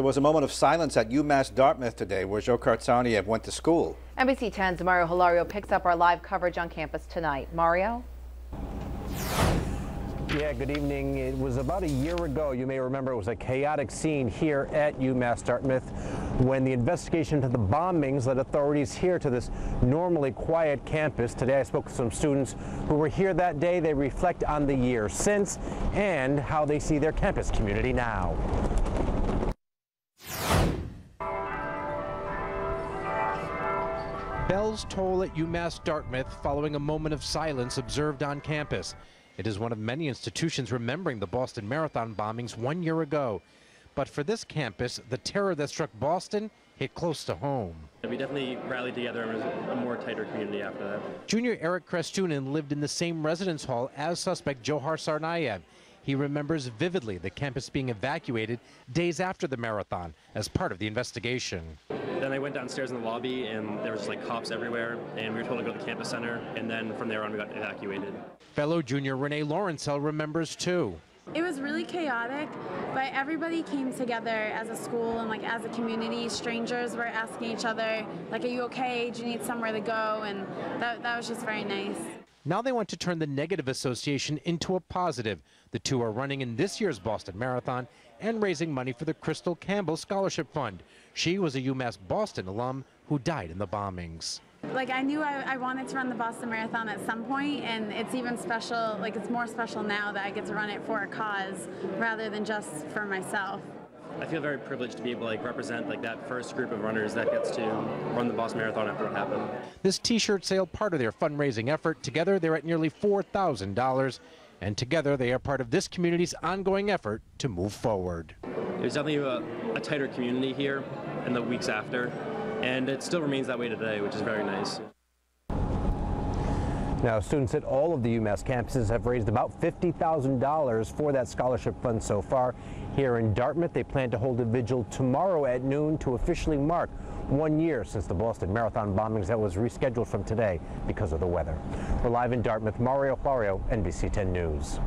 There was a moment of silence at UMass Dartmouth today where Dzhokhar Tsarnaev went to school. NBC 10's Mario Hilario picks up our live coverage on campus tonight. Mario? Yeah, good evening. It was about a year ago, you may remember it was a chaotic scene here at UMass Dartmouth when the investigation into the bombings led authorities here to this normally quiet campus. Today I spoke with some students who were here that day. They reflect on the year since and how they see their campus community now. Bells toll at UMass Dartmouth following a moment of silence observed on campus. It is one of many institutions remembering the Boston Marathon bombings one year ago. But for this campus, the terror that struck Boston hit close to home. We definitely rallied together and was a more tighter community after that. Junior Eric Krestunin lived in the same residence hall as suspect Dzhokhar Tsarnaev. He remembers vividly the campus being evacuated days after the marathon as part of the investigation. Then I went downstairs in the lobby and there was like cops everywhere and we were told to go to the campus center and then from there on we got evacuated. Fellow junior Renee Lawrencell remembers too. It was really chaotic, but everybody came together as a school and like as a community. Strangers were asking each other, like, are you okay? Do you need somewhere to go? And that, that was just very nice. Now they want to turn the negative association into a positive. The two are running in this year's Boston Marathon and raising money for the Krystle Campbell Scholarship Fund. She was a UMass Boston alum who died in the bombings. Like I knew I, I, wanted to run the Boston Marathon at some point, and it's even special. Like it's more special now that I get to run it for a cause rather than just for myself. I feel very privileged to be able to like represent like that first group of runners that gets to run the Boston Marathon after what happened. This T-shirt sale part of their fundraising effort. Together, they're at nearly four thousand dollars, and together they are part of this community's ongoing effort to move forward. There's definitely a, a tighter community here in the weeks after and it still remains that way today, which is very nice. Now, students at all of the UMass campuses have raised about $50,000 for that scholarship fund so far. Here in Dartmouth, they plan to hold a vigil tomorrow at noon to officially mark one year since the Boston Marathon bombings that was rescheduled from today because of the weather. We're live in Dartmouth. Mario Hilario, NBC 10 News.